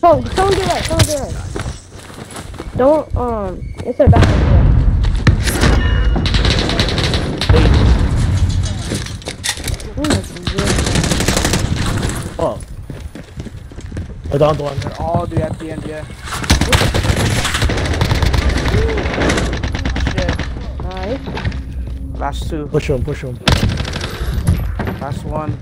Oh, so, someone get right, someone do that. Don't, um, it's a back there. Oh. I downed one. They're all the at the end, yeah. Shit. Nice. Last two. Push him, push him. Last one.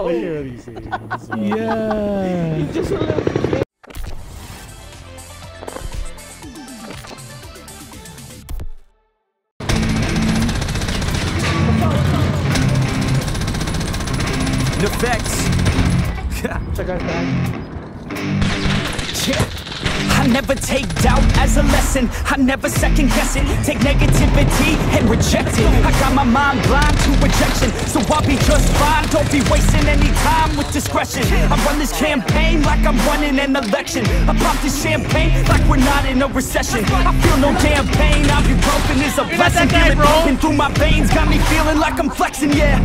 Oh, you're really serious. Yeah. Effects. Check out back. Yeah. I never take doubt as a lesson. I never second guess it. Take negativity and reject it. I got my mind blind to rejection, so I'll be just fine. Don't be wasting any time with discretion. I run this campaign like I'm running an election. I pop this champagne like we're not in a recession. I feel no damn pain. Ibuprofen is a blessing. Feel it pumping through my veins, got me feeling like I'm flexing. Yeah.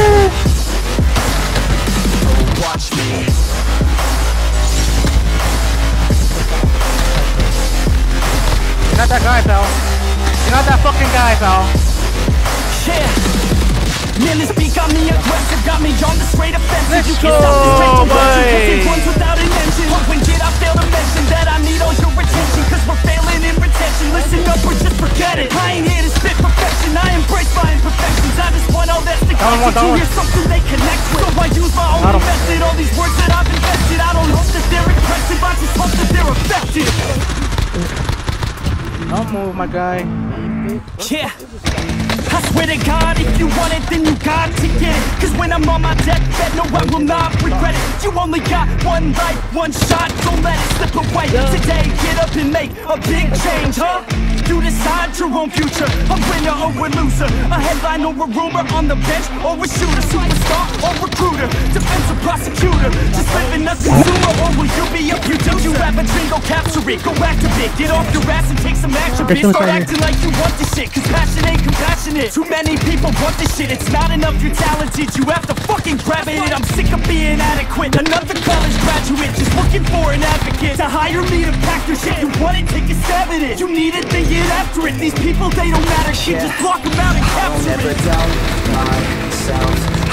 fucking guy, pal. Yeah. Man, this beat got me aggressive, got me on the straight offensive. Let's you can't stop this go, to boy. it runs without an engine. But when did I fail to mention that I need all your attention? Cause we're failing in retention. Listen up or just forget it. I ain't here to spit perfection. I embrace my imperfections. I just want all that's to Down one, down you one. hear something they connect with. So I use my own method. All these words that I've invested. I don't hope that they're impressive. I just hope that they're effective. Don't move, my guy. Yeah. I swear to God, if you want it, then you got to get it. Cause when I'm on my deathbed, no, I will not regret it. You only got one life, one shot, don't let it slip away. Today, get up and make a big change, huh? You decide your own future, a winner or a loser. A headline or a rumor on the bench, or a shooter, superstar or recruiter, defensive prosecutor. Just living a consumer, or will you be a future? You have a dream, go capture it, go activate. Get off your ass and take some action. Bitch, start acting like you want this shit, cause passion ain't compassionate. Too many people want this shit, it's not enough, you're talented. You have to fucking grab it. Being adequate. Another college graduate, just looking for an advocate to hire me to pack your shit. You want it, take a stab at it. You need it, then get after it. These people, they don't matter shit. Yeah. Just block them out and I'll capture it. doubt myself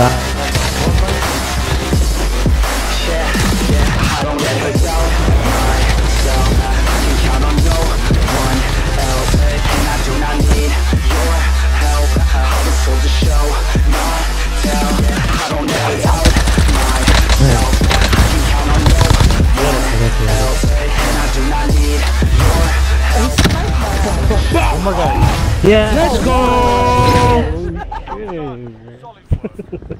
help Oh my god. Yeah. Let's go! Solid work.